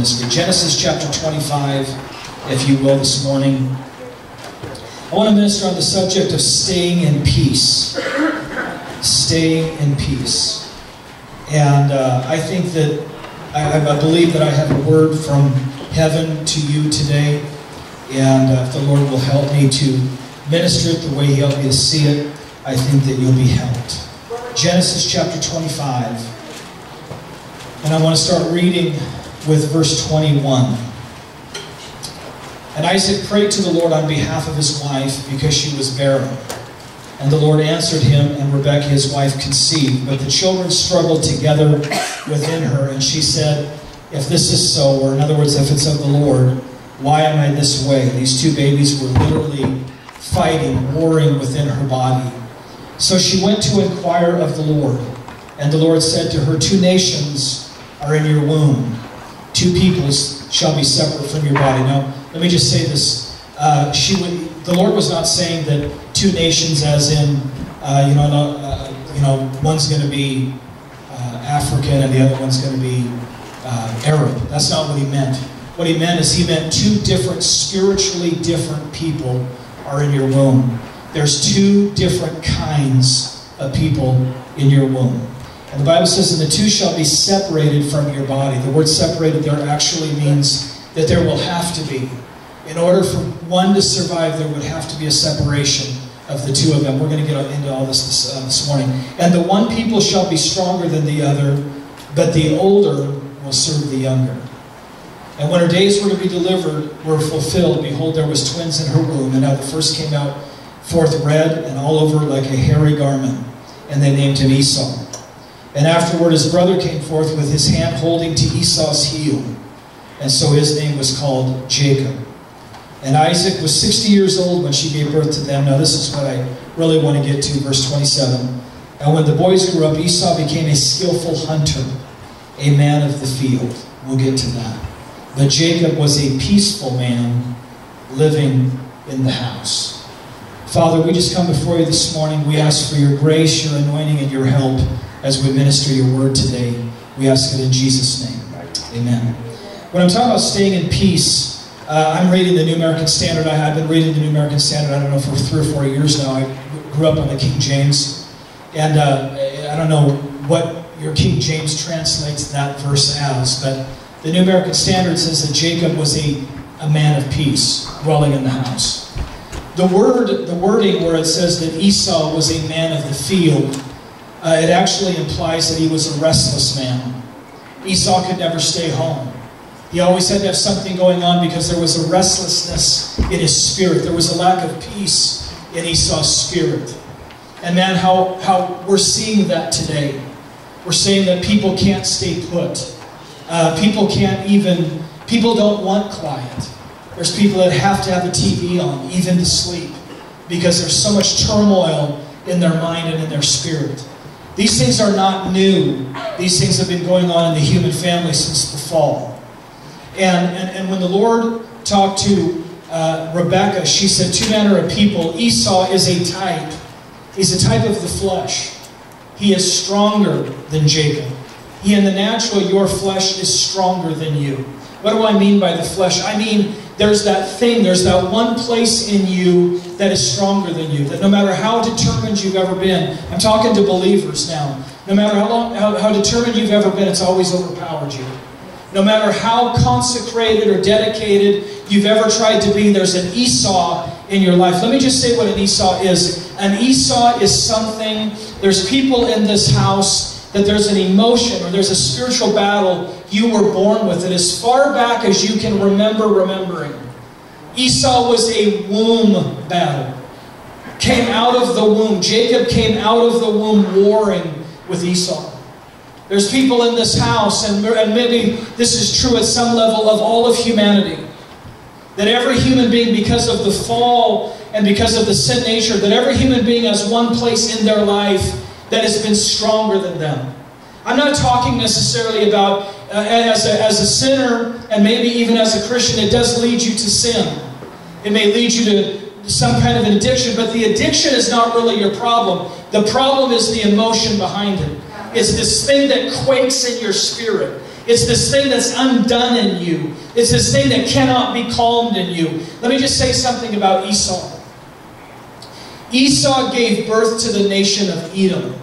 ministry. Genesis chapter 25, if you will, this morning. I want to minister on the subject of staying in peace. Staying in peace. And uh, I think that, I, I, believe that I have a word from heaven to you today. And uh, if the Lord will help me to minister it the way He helped me to see it, I think that you'll be helped. Genesis chapter 25. And I want to start reading with verse 21. And Isaac prayed to the Lord on behalf of his wife because she was barren. And the Lord answered him, and Rebekah his wife conceived. But the children struggled together within her, and she said, If this is so, or in other words, if it's of the Lord, why am I this way? These two babies were literally fighting, warring within her body. So she went to inquire of the Lord. And the Lord said to her, Two nations are in your womb, two peoples shall be separate from your body. Now, let me just say this. Uh, she would, the Lord was not saying that two nations, as in, uh, you know, uh, you know, one's going to be uh, African and the other one's going to be uh, Arab. That's not what he meant. What he meant is he meant two different, spiritually different people are in your womb. There's two different kinds of people in your womb. And the Bible says, and the two shall be separated from your body. The word separated there actually means that there will have to be. In order for one to survive, there would have to be a separation of the two of them. We're going to get into all this this, uh, this morning. And the one people shall be stronger than the other, but the older will serve the younger. And when her days were to be delivered were fulfilled, behold, there was twins in her womb. And now the first came out forth red and all over like a hairy garment. And they named him Esau. And afterward his brother came forth with his hand holding to Esau's heel. And so his name was called Jacob. And Isaac was 60 years old when she gave birth to them. Now this is what I really want to get to, verse 27. And when the boys grew up, Esau became a skillful hunter, a man of the field. We'll get to that. But Jacob was a peaceful man living in the house. Father, we just come before you this morning. We ask for your grace, your anointing, and your help as we minister your word today. We ask it in Jesus' name. Amen. When I'm talking about staying in peace, uh, I'm reading the New American Standard. I, have been reading the New American Standard, I don't know, for three or four years now. I grew up on the King James. And uh, I don't know what your King James translates that verse as, but the New American Standard says that Jacob was a, a man of peace, dwelling in the house. The word, the wording where it says that Esau was a man of the field, uh, it actually implies that he was a restless man. Esau could never stay home. He always had to have something going on because there was a restlessness in his spirit. There was a lack of peace in Esau's spirit. And man, how, how we're seeing that today. We're saying that people can't stay put. Uh, people can't even, people don't want quiet. There's people that have to have a TV on, even to sleep, because there's so much turmoil in their mind and in their spirit. These things are not new. These things have been going on in the human family since the fall. And, and, and when the Lord talked to uh, Rebecca, she said, Two manner of people. Esau is a type. He's a type of the flesh. He is stronger than Jacob. He, in the natural, your flesh is stronger than you. What do I mean by the flesh? I mean, there's that thing, there's that one place in you that is stronger than you. That no matter how determined you've ever been, I'm talking to believers now, no matter how, long, how, how determined you've ever been, it's always overpowered you. No matter how consecrated or dedicated you've ever tried to be, there's an Esau in your life. Let me just say what an Esau is. An Esau is something, there's people in this house that there's an emotion or there's a spiritual battle you were born with it as far back as you can remember remembering. Esau was a womb battle. Came out of the womb. Jacob came out of the womb warring with Esau. There's people in this house, and, and maybe this is true at some level of all of humanity, that every human being, because of the fall and because of the sin nature, that every human being has one place in their life that has been stronger than them. I'm not talking necessarily about uh, as, a, as a sinner and maybe even as a Christian, it does lead you to sin. It may lead you to some kind of an addiction, but the addiction is not really your problem. The problem is the emotion behind it. It's this thing that quakes in your spirit. It's this thing that's undone in you. It's this thing that cannot be calmed in you. Let me just say something about Esau. Esau gave birth to the nation of Edom.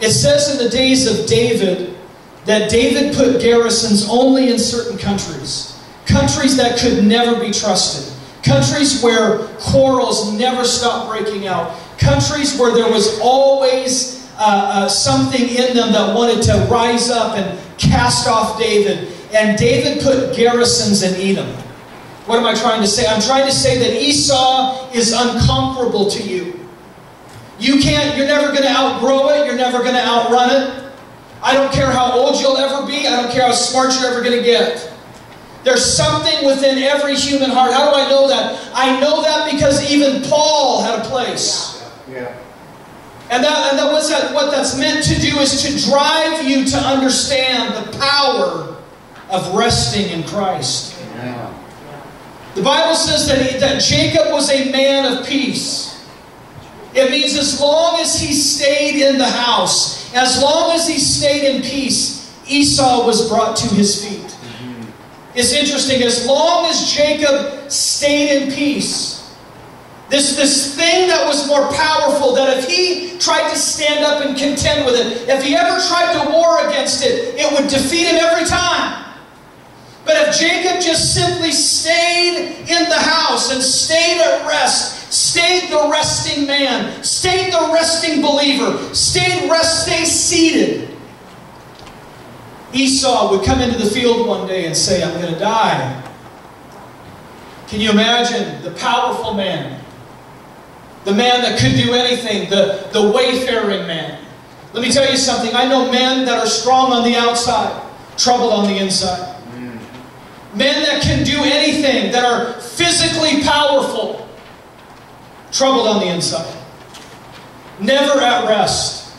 It says in the days of David that David put garrisons only in certain countries, countries that could never be trusted, countries where quarrels never stopped breaking out, countries where there was always uh, uh, something in them that wanted to rise up and cast off David. And David put garrisons in Edom. What am I trying to say? I'm trying to say that Esau is unconquerable to you. You can't, you're never going to outgrow it. You're never going to outrun it. I don't care how old you'll ever be. I don't care how smart you're ever going to get. There's something within every human heart. How do I know that? I know that because even Paul had a place. Yeah. And that, and that, what's that, what that's meant to do is to drive you to understand the power of resting in Christ. Yeah. The Bible says that, he, that Jacob was a man of peace. It means as long as he stayed in the house, as long as he stayed in peace, Esau was brought to his feet. It's interesting, as long as Jacob stayed in peace, this, this thing that was more powerful, that if he tried to stand up and contend with it, if he ever tried to war against it, it would defeat him every time. But if Jacob just simply stayed in the house and stayed at rest, stayed the resting man, stayed the resting believer, stayed rest, stay seated, Esau would come into the field one day and say, I'm going to die. Can you imagine the powerful man? The man that could do anything, the, the wayfaring man. Let me tell you something. I know men that are strong on the outside, troubled on the inside. Men that can do anything, that are physically powerful, troubled on the inside. Never at rest.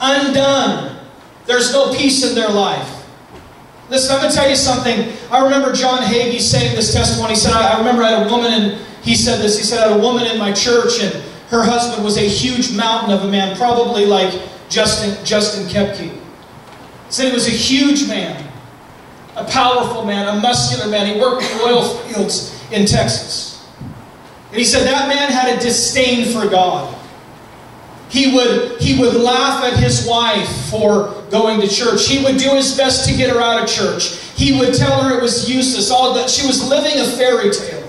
Undone. There's no peace in their life. Listen, I'm going to tell you something. I remember John Hagee saying this testimony. He said, I, remember I had a woman, and he said this. He said, I had a woman in my church, and her husband was a huge mountain of a man, probably like Justin, Justin Kepke. He said he was a huge man a powerful man, a muscular man. He worked in oil fields in Texas. And he said that man had a disdain for God. He would, he would laugh at his wife for going to church. He would do his best to get her out of church. He would tell her it was useless, all that she was living a fairy tale.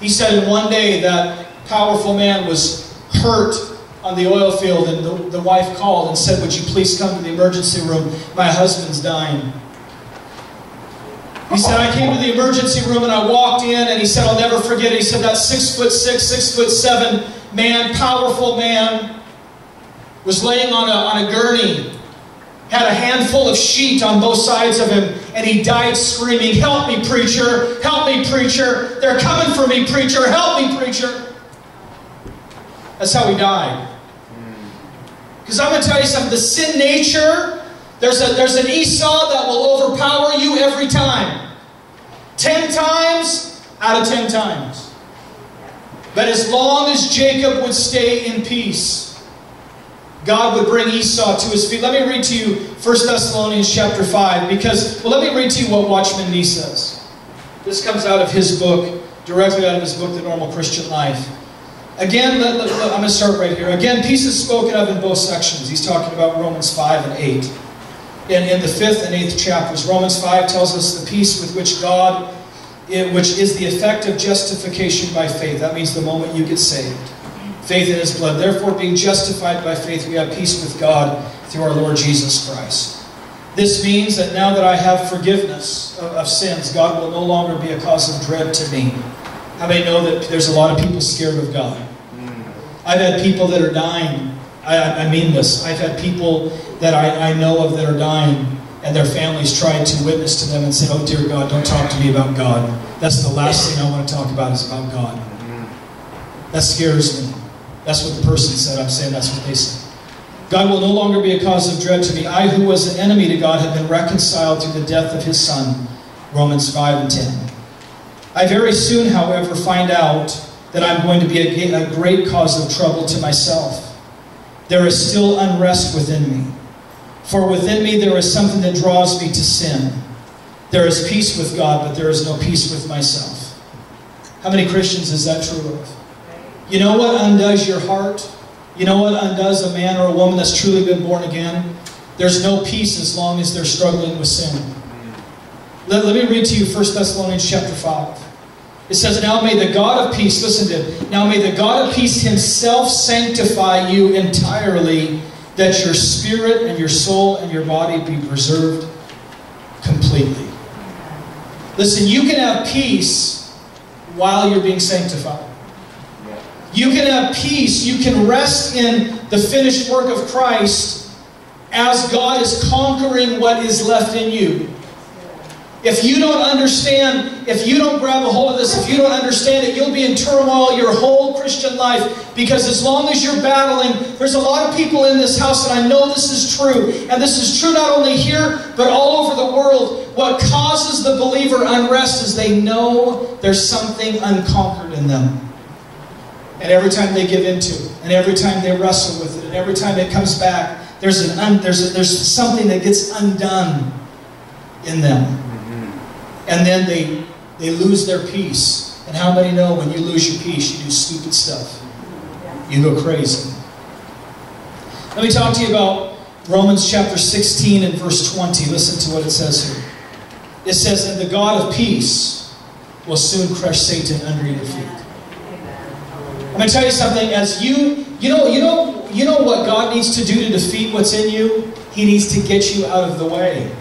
He said one day that powerful man was hurt on the oil field and the, the wife called and said, would you please come to the emergency room? My husband's dying. He said, I came to the emergency room and I walked in and he said, I'll never forget it. He said, that six foot six, six foot seven man, powerful man, was laying on a, on a gurney, had a handful of sheet on both sides of him, and he died screaming, Help me, preacher! Help me, preacher! They're coming for me, preacher! Help me, preacher! That's how he died. Hmm. Because I'm going to tell you something, the sin nature there's, a, there's an Esau that will overpower you every time. Ten times out of ten times. But as long as Jacob would stay in peace, God would bring Esau to his feet. Let me read to you 1 Thessalonians chapter 5, because, well, let me read to you what Watchman Nee says. This comes out of his book, directly out of his book, The Normal Christian Life. Again, let, let, let, I'm going to start right here. Again, peace is spoken of in both sections. He's talking about Romans 5 and 8 in, in the fifth and eighth chapters. Romans 5 tells us the peace with which God, which is the effect of justification by faith. That means the moment you get saved. Faith in His blood. Therefore, being justified by faith, we have peace with God through our Lord Jesus Christ. This means that now that I have forgiveness of, of sins, God will no longer be a cause of dread to me. How many know that there's a lot of people scared of God? Mm. I've had people that are dying I, I mean this. I've had people that I, I know of that are dying and their families tried to witness to them and said, Oh, dear God, don't talk to me about God. That's the last thing I want to talk about is about God. That scares me. That's what the person said. I'm saying that's what they said. God will no longer be a cause of dread to me. I, who was an enemy to God, have been reconciled through the death of his Son. Romans 5 and 10. I very soon, however, find out that I'm going to be a, a great cause of trouble to myself there is still unrest within me. For within me there is something that draws me to sin. There is peace with God, but there is no peace with myself. How many Christians is that true of? You know what undoes your heart? You know what undoes a man or a woman that's truly been born again? There's no peace as long as they're struggling with sin. Let, let me read to you 1 Thessalonians chapter 5. It says, Now may the God of peace, listen to it, now may the God of peace himself sanctify you entirely, that your spirit and your soul and your body be preserved completely. Listen, you can have peace while you're being sanctified. You can have peace. You can rest in the finished work of Christ as God is conquering what is left in you. If you don't understand, if you don't grab a hold of this, if you don't understand it, you'll be in turmoil your whole Christian life. Because as long as you're battling, there's a lot of people in this house, and I know this is true. And this is true not only here, but all over the world. What causes the believer unrest is they know there's something unconquered in them. And every time they give into it, and every time they wrestle with it, and every time it comes back, there's, an un, there's, a, there's something that gets undone in them. And then they, they lose their peace. And how many know when you lose your peace, you do stupid stuff? You go crazy. Let me talk to you about Romans chapter 16 and verse 20. Listen to what it says here. It says, And the God of peace will soon crush Satan under your feet. I'm going to tell you something. As you, you know, you know, you know what God needs to do to defeat what's in you. He needs to get you out of the way.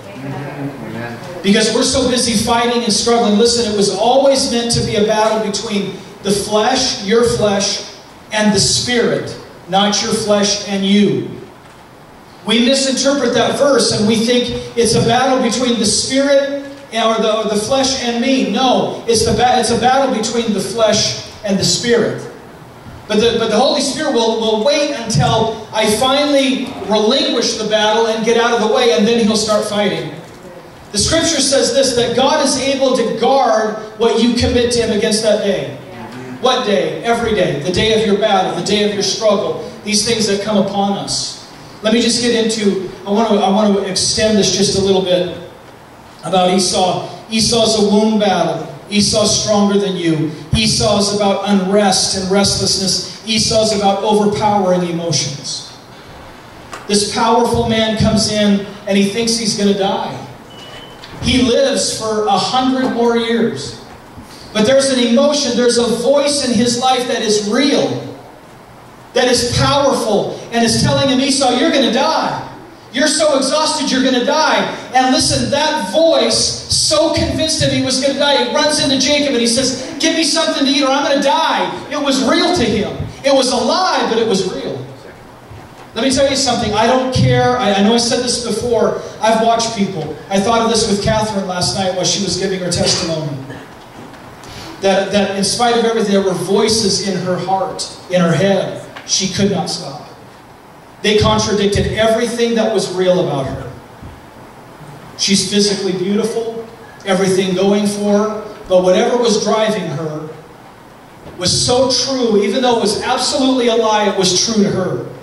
Because we're so busy fighting and struggling. Listen, it was always meant to be a battle between the flesh, your flesh, and the spirit, not your flesh and you. We misinterpret that verse and we think it's a battle between the spirit or the, or the flesh and me. No, it's, the, it's a battle between the flesh and the spirit. But the, but the Holy Spirit will, will wait until I finally relinquish the battle and get out of the way, and then He'll start fighting. The scripture says this that God is able to guard what you commit to Him against that day. What day? Every day. The day of your battle, the day of your struggle, these things that come upon us. Let me just get into, I want to, I want to extend this just a little bit about Esau. Esau's a wound battle. Esau's stronger than you. Esau's about unrest and restlessness. Esau's about overpowering emotions. This powerful man comes in and he thinks he's going to die. He lives for a hundred more years. But there's an emotion, there's a voice in his life that is real, that is powerful, and is telling him, Esau, you're going to die. You're so exhausted, you're going to die. And listen, that voice so convinced him he was going to die. He runs into Jacob and he says, Give me something to eat or I'm going to die. It was real to him. It was alive, but it was real. Let me tell you something. I don't care. I, I, know I said this before. I've watched people. I thought of this with Catherine last night while she was giving her testimony. That, that in spite of everything, there were voices in her heart, in her head. She could not stop. They contradicted everything that was real about her. She's physically beautiful, everything going for her, but whatever was driving her was so true, even though it was absolutely a lie, it was true to her.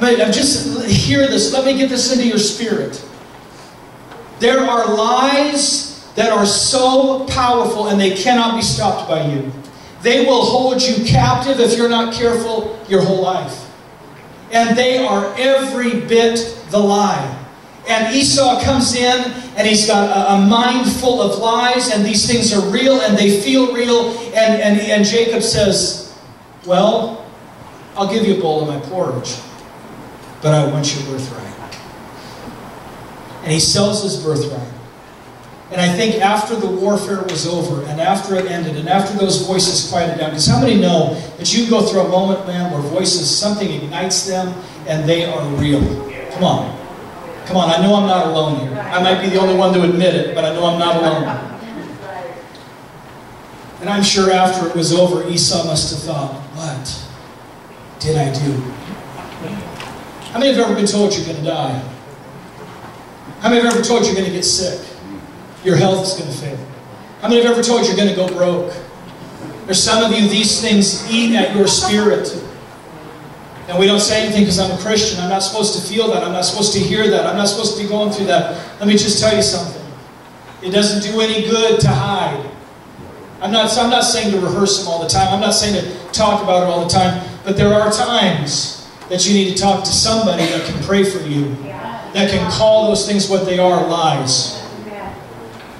I mean, just hear this. Let me get this into your spirit. There are lies that are so powerful and they cannot be stopped by you. They will hold you captive if you're not careful your whole life and they are every bit the lie. And Esau comes in and he's got a, a, mind full of lies, and these things are real and they feel real. And, and, and Jacob says, Well, I'll give you a bowl of my porridge, but I want your birthright. And he sells his birthright. And I think after the warfare was over, and after it ended, and after those voices quieted down, because how many know that you go through a moment, man, where voices, something ignites them, and they are real? Come on. Come on, I know I'm not alone here. I might be the only one to admit it, but I know I'm not alone. And I'm sure after it was over, Esau must have thought, what did I do? How many have ever been told you're going to die? How many have ever told you're going to get sick? your health is going to fail. How many have ever told you're going to go broke? There's some of you, these things eat at your spirit. And we don't say anything because I'm a Christian. I'm not supposed to feel that. I'm not supposed to hear that. I'm not supposed to be going through that. Let me just tell you something. It doesn't do any good to hide. I'm not, I'm not saying to rehearse them all the time. I'm not saying to talk about it all the time. But there are times that you need to talk to somebody that can pray for you, that can call those things what they are lies.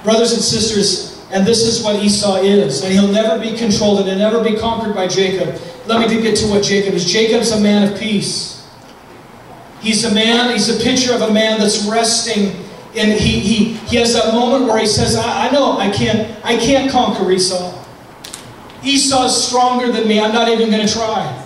Brothers and sisters, and this is what Esau is, and he'll never be controlled and he'll never be conquered by Jacob. Let me get to what Jacob is. Jacob's a man of peace. He's a man, he's a picture of a man that's resting and he, he, he has that moment where he says, I, I know I can't, I can't conquer Esau. Esau's stronger than me. I'm not even going to try.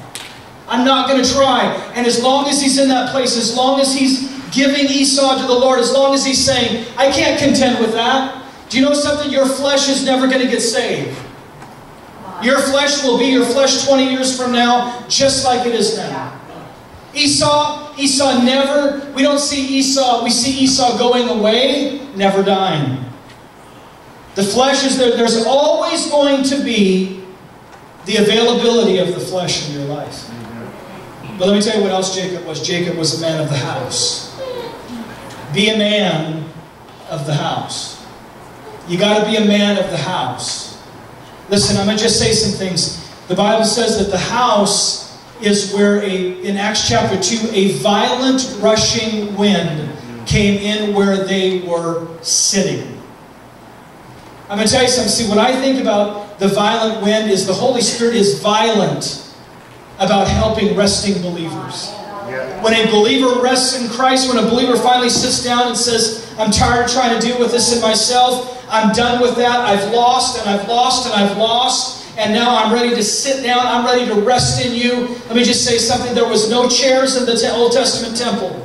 I'm not going to try. And as long as he's in that place, as long as he's giving Esau to the Lord, as long as he's saying, I can't contend with that. Do you know something? Your flesh is never going to get saved. Your flesh will be your flesh 20 years from now, just like it is now. Esau, Esau never, we don't see Esau, we see Esau going away, never dying. The flesh is there, there's always going to be the availability of the flesh in your life. But let me tell you what else Jacob was. Jacob was a man of the house. Be a man of the house. You got to be a man of the house. Listen, I'm going to just say some things. The Bible says that the house is where a, in Acts chapter 2, a violent rushing wind came in where they were sitting. I'm going to tell you something. See, what I think about the violent wind is the Holy Spirit is violent about helping resting believers. When a believer rests in Christ, when a believer finally sits down and says, I'm tired of trying to deal with this in myself, I'm done with that, I've lost and I've lost and I've lost, and now I'm ready to sit down. I'm ready to rest in you. Let me just say something. There was no chairs in the Old Testament temple.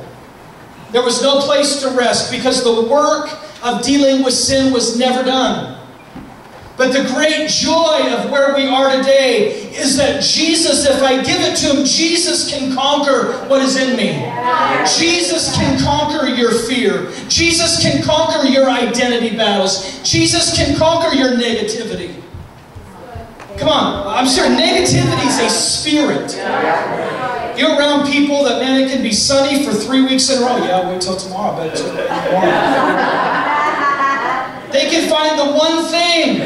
There was no place to rest because the work of dealing with sin was never done. But the great joy of where we are today is that Jesus, if I give it to Him, Jesus can conquer what is in me. Jesus can conquer your fear. Jesus can conquer your identity battles. Jesus can conquer your negativity. Come on, I'm sure negativity is a spirit. You're around people that, man, it can be sunny for three weeks in a row. Yeah, wait till tomorrow, but it's They can find the one thing.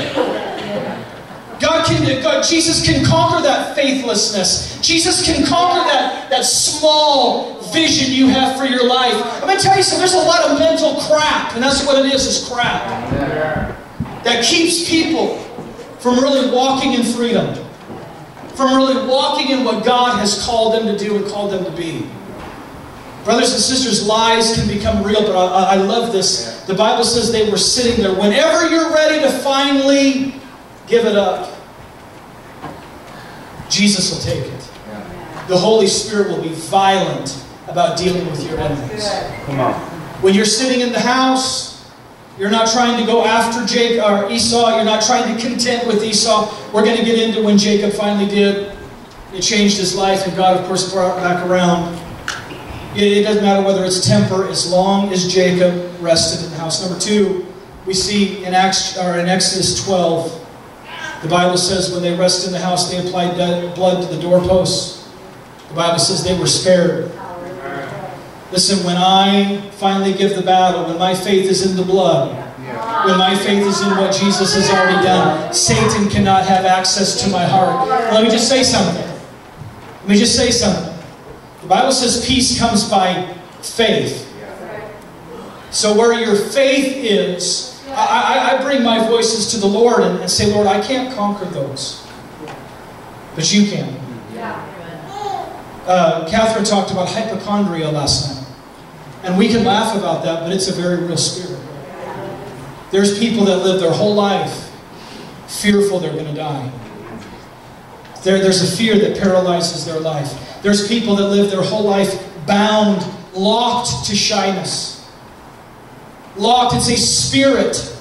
God can, God, Jesus can conquer that faithlessness. Jesus can conquer that, that small vision you have for your life. I'm going to tell you something, there's a lot of mental crap, and that's what it is, is crap. That keeps people from really walking in freedom, from really walking in what God has called them to do and called them to be. Brothers and sisters, lies can become real, but I, I love this. The Bible says they were sitting there. Whenever you're ready to finally give it up, Jesus will take it. The Holy Spirit will be violent about dealing with your enemies. Come on. When you're sitting in the house, you're not trying to go after Jacob or Esau. You're not trying to contend with Esau. We're going to get into when Jacob finally did. It changed his life, and God, of course, brought it back around. It, doesn't matter whether it's temper, as long as Jacob rested in the house. Number two, we see in Acts or in Exodus 12, the Bible says when they rested in the house, they applied blood to the doorposts. The Bible says they were spared. Listen, when I finally give the battle, when my faith is in the blood, when my faith is in what Jesus has already done, Satan cannot have access to my heart. Let me just say something. Let me just say something. The Bible says peace comes by faith. So where your faith is, I, I, I bring my voices to the Lord and, and say, Lord, I can't conquer those. But you can. Uh, Catherine talked about hypochondria last night. And we can laugh about that, but it's a very real spirit. There's people that live their whole life fearful they're going to die. There, there's a fear that paralyzes their life. There's people that live their whole life bound, locked to shyness. Locked, it's a spirit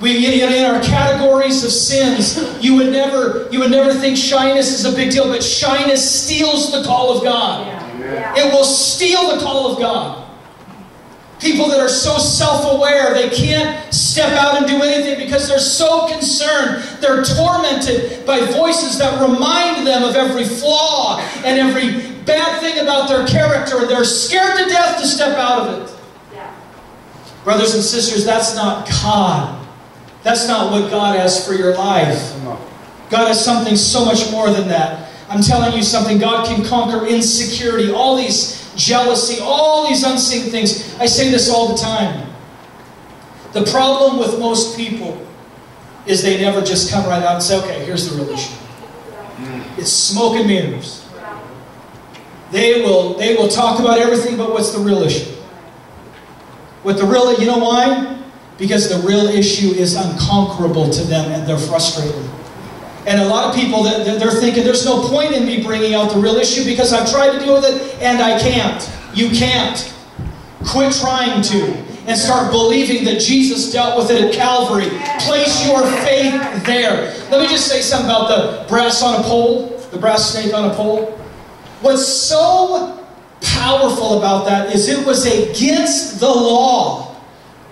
we, in our categories of sins, you would never, you would never think shyness is a big deal, but shyness steals the call of God. Yeah. It will steal the call of God. People that are so self-aware, they can't step out and do anything because they're so concerned. They're tormented by voices that remind them of every flaw and every bad thing about their character and they're scared to death to step out of it. Yeah. Brothers and sisters, that's not God. That's not what God has for your life. God has something so much more than that. I'm telling you something, God can conquer insecurity, all these jealousy, all these unseen things. I say this all the time. The problem with most people is they never just come right out and say, okay, here's the real issue. Mm. It's smoke and mirrors. They will, they will talk about everything but what's the real issue. What the real, you know why? Because the real issue is unconquerable to them and they're frustrated. And a lot of people, that they're thinking, there's no point in me bringing out the real issue because I've tried to deal with it and I can't. You can't. Quit trying to and start believing that Jesus dealt with it at Calvary. Place your faith there. Let me just say something about the brass on a pole, the brass snake on a pole. What's so powerful about that is it was against the law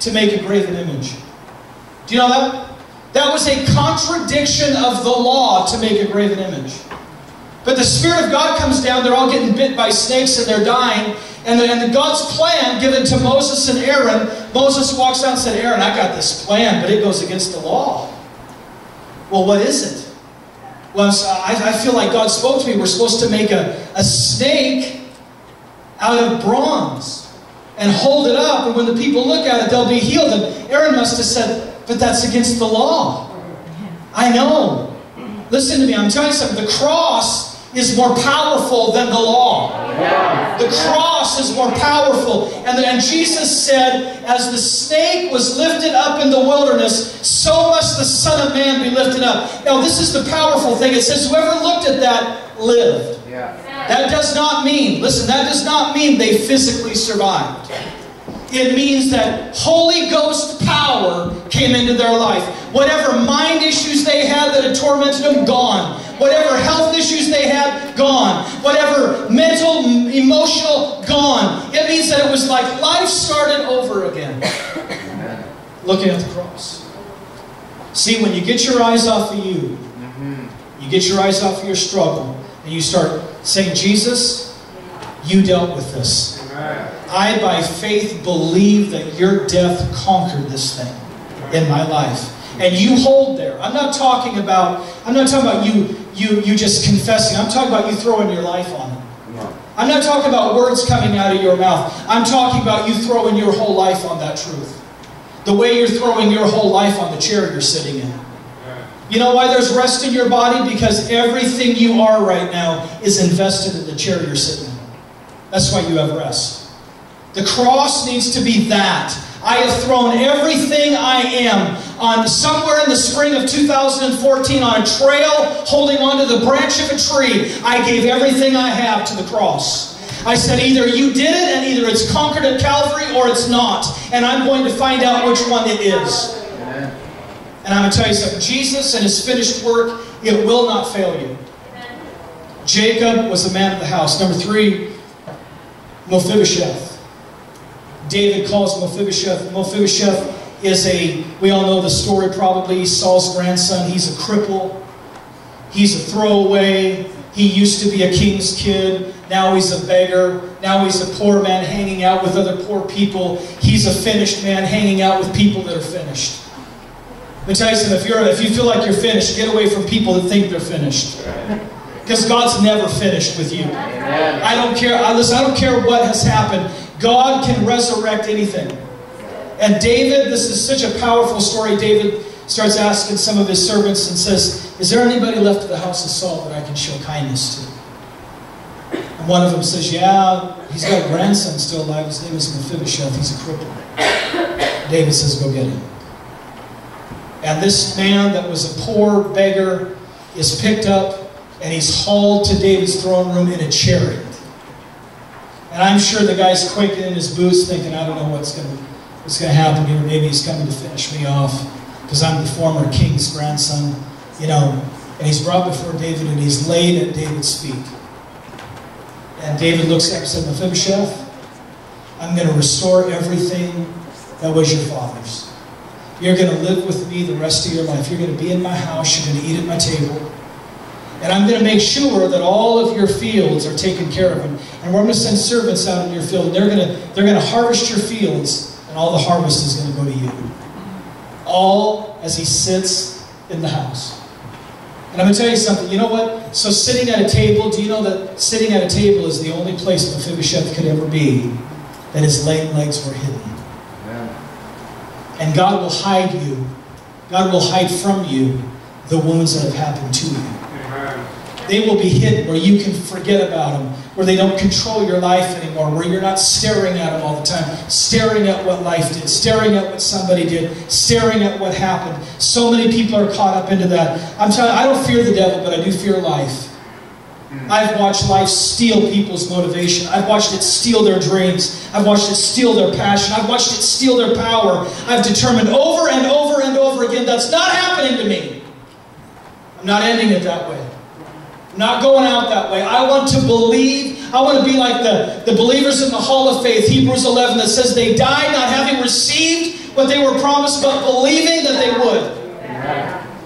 to make a graven image. Do you know that? That was a contradiction of the law to make a graven image. But the Spirit of God comes down, they're all getting bit by snakes and they're dying. And, the, and the God's plan given to Moses and Aaron, Moses walks out and said, Aaron, I got this plan, but it goes against the law. Well, what is it? Well, I, I feel like God spoke to me. We're supposed to make a, a snake out of bronze and hold it up, and when the people look at it, they'll be healed. And Aaron must have said, but that's against the law. I know. Listen to me, I'm telling you something. The cross is more powerful than the law. The cross is more powerful. And, and Jesus said, as the snake was lifted up in the wilderness, so must the Son of Man be lifted up. Now, this is the powerful thing. It says, whoever looked at that lived. That does not mean, listen, that does not mean they physically survived. It means that Holy Ghost power came into their life. Whatever mind issues they had that had tormented them, gone. Whatever health issues they had, gone. Whatever mental, emotional, gone. It means that it was like life started over again. Looking at the cross. See, when you get your eyes off of you, you get your eyes off of your struggle, and you start saying, Jesus, you dealt with this. I, by faith, believe that your death conquered this thing in my life. And you hold there. I'm not talking about, I'm not talking about you, you, you just confessing. I'm talking about you throwing your life on it. I'm not talking about words coming out of your mouth. I'm talking about you throwing your whole life on that truth. The way you're throwing your whole life on the chair you're sitting in. You know why there's rest in your body? Because everything you are right now is invested in the chair you're sitting in. That's why you have rest. The cross needs to be that. I have thrown everything I am on somewhere in the spring of 2014 on a trail holding onto the branch of a tree. I gave everything I have to the cross. I said, either you did it and either it's conquered at Calvary or it's not. And I'm going to find out which one it is. And I'm going to tell you something. Jesus and his finished work, it will not fail you. Jacob was the man of the house. Number three, Mephibosheth. David calls Mephibosheth. Mephibosheth is a, we all know the story probably, Saul's grandson. He's a cripple. He's a throwaway. He used to be a king's kid. Now he's a beggar. Now he's a poor man hanging out with other poor people. He's a finished man hanging out with people that are finished. Let me tell you something. If, you're, if you feel like you're finished, get away from people that think they're finished. Because God's never finished with you. I don't care. Listen, I don't care what has happened. God can resurrect anything. And David, this is such a powerful story. David starts asking some of his servants and says, Is there anybody left of the house of Saul that I can show kindness to? And one of them says, Yeah, he's got a grandson still alive. His name is Mephibosheth. He's a cripple. David says, Go get him. And this man that was a poor beggar is picked up and he's hauled to David's throne room in a chariot. And I'm sure the guy's quaking in his boots thinking, I don't know what's going what's to happen here. Maybe he's coming to finish me off because I'm the former king's grandson, you know. And he's brought before David and he's laid at David's feet. And David looks up and said, Mephibosheth, I'm going to restore everything that was your father's. You're going to live with me the rest of your life. You're going to be in my house. You're going to eat at my table. And I'm going to make sure that all of your fields are taken care of. And, and we're going to send servants out in your field, and they're going to they're going to harvest your fields, and all the harvest is going to go to you. All as he sits in the house. And I'm going to tell you something. You know what? So sitting at a table, do you know that sitting at a table is the only place Mephibosheth could ever be that his lame legs were hidden. And God will hide you. God will hide from you the wounds that have happened to you. They will be hidden where you can forget about them, where they don't control your life anymore, where you're not staring at them all the time, staring at what life did, staring at what somebody did, staring at what happened. So many people are caught up into that. I'm telling you, I don't fear the devil, but I do fear life. I've watched life steal people's motivation. I've watched it steal their dreams. I've watched it steal their passion. I've watched it steal their power. I've determined over and over and over again that's not happening to me. I'm not ending it that way. Not going out that way. I want to believe. I want to be like the, the believers in the Hall of Faith, Hebrews 11, that says they died not having received what they were promised, but believing that they would.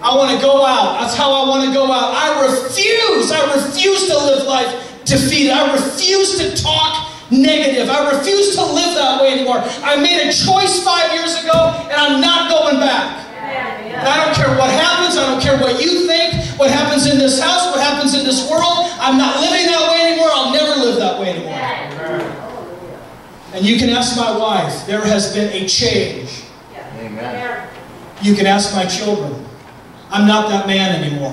I want to go out. That's how I want to go out. I refuse. I refuse to live life defeated. I refuse to talk negative. I refuse to live that way anymore. I made a choice five years ago, and I'm not going back. And I don't care what happens. I don't care what you think. What happens in this house. What happens in this world. I'm not living that way anymore. I'll never live that way anymore. And you can ask my wife. There has been a change. Amen. You can ask my children. I'm not that man anymore.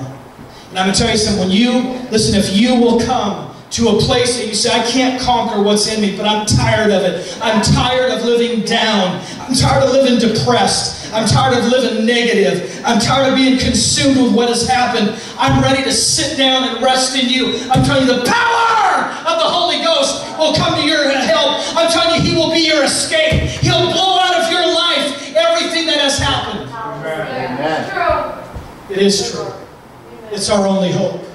And I'm going to tell you something. When you, listen, if you will come to a place that you say, I can't conquer what's in me, but I'm tired of it. I'm tired of living down. I'm tired of living depressed. I'm tired of living negative. I'm tired of being consumed with what has happened. I'm ready to sit down and rest in you. I'm telling you, the power of the Holy Ghost will come to your help. I'm telling you, He will be your escape. He'll blow out of your life everything that has happened. Amen. It is true. It's our only hope.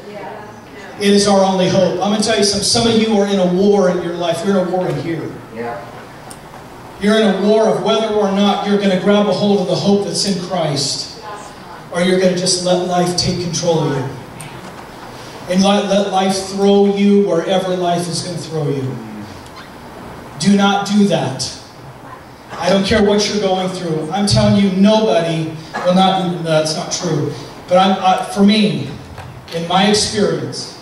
It is our only hope. I'm going to tell you something. Some of you are in a war in your life. You're in a war in here. Yeah. You're in a war of whether or not you're going to grab a hold of the hope that's in Christ, or you're going to just let life take control of you. And let, let life throw you wherever life is going to throw you. Do not do that. I don't care what you're going through. I'm telling you, nobody, well, not, that's not true. But I'm, I, for me, in my experience,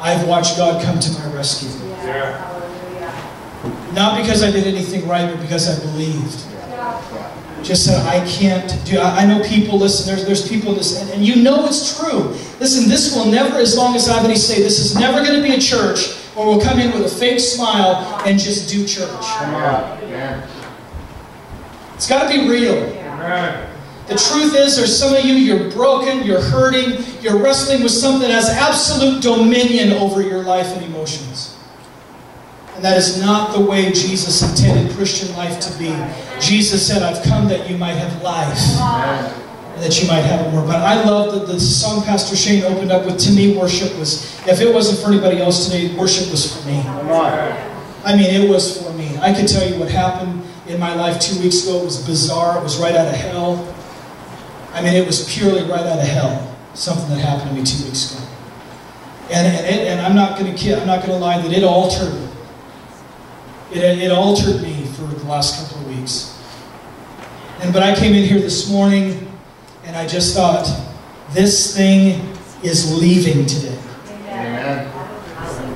I've watched God come to my rescue. Not because I did anything right, but because I believed. Just that I can't do. I, I know people. Listen, there's there's people. This and, and you know it's true. Listen, this will never, as long as I have any say, this is never going to be a church where we'll come in with a fake smile and just do church. Come on. Amen. It's got to be real. The truth is, there's some of you, you're broken, you're hurting, you're wrestling with something that has absolute dominion over your life and emotions. And that is not the way Jesus intended Christian life to be. Jesus said, I've come that you might have life. And that you might have it more. But I love that the song Pastor Shane opened up with, to me, worship was, if it wasn't for anybody else today, worship was for me. I mean, it was for me. I can tell you what happened in my life two weeks ago. It was bizarre. It was right out of hell. I mean, it was purely right out of hell. Something that happened to me two weeks ago. And, and, it, and I'm not going to kid. I'm not going to lie that it altered. It, it altered me for the last couple of weeks. And but I came in here this morning, and I just thought, this thing is leaving today. Amen.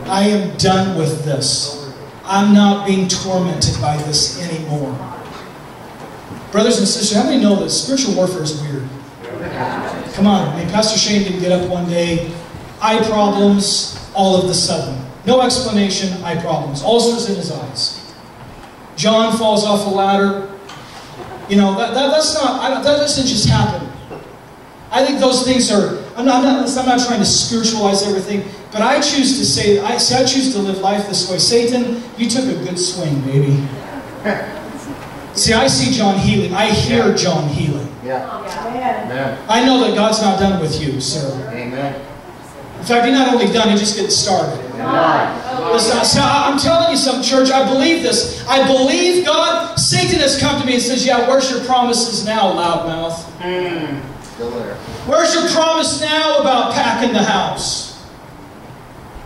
I am done with this. I'm not being tormented by this anymore. Brothers and sisters, how many know that spiritual warfare is weird? Come on. I mean, Pastor Shane didn't get up one day, eye problems, all of the sudden. No explanation, eye problems. Ulcers in his eyes. John falls off a ladder. You know, that, that, that's not, I that doesn't just happen. I think those things are, I'm not, I'm not, I'm not trying to spiritualize everything, but I choose to say, I, see, I choose to live life this way. Satan, you took a good swing, baby. See, I see John healing. I hear John healing. Yeah. Amen. I know that God's not done with you, sir. Amen. In fact, He's not only done, He just getting started. Amen. Listen, I- so I- I'm telling you something, church. I believe this. I believe God. Satan has come to me and says, Yeah, where's your promises now, loudmouth? Hmm. Still there. Where's your promise now about packing the house?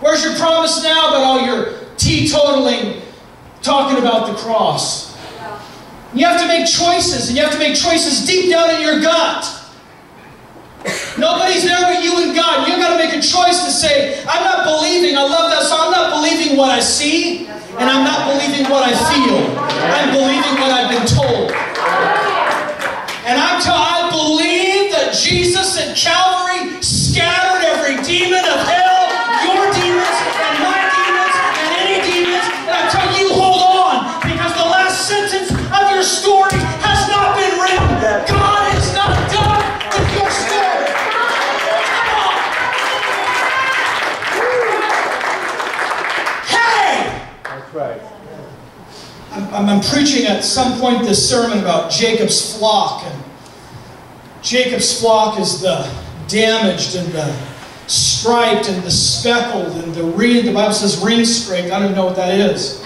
Where's your promise now about all your teetotaling, talking about the cross? You have to make choices, and you have to make choices deep down in your gut. Nobody's there but you and God. You've got to make a choice to say, I'm not believing. I love that song. I'm not believing what I see, and I'm not believing what I feel. I'm believing what I've been told. And I'm I believe that Jesus at Calvary scattered every demon of hell, I'm, I'm, preaching at some point this sermon about Jacob's flock. And Jacob's flock is the damaged and the striped and the speckled and the ring. The Bible says ringstraked. I don't even know what that is.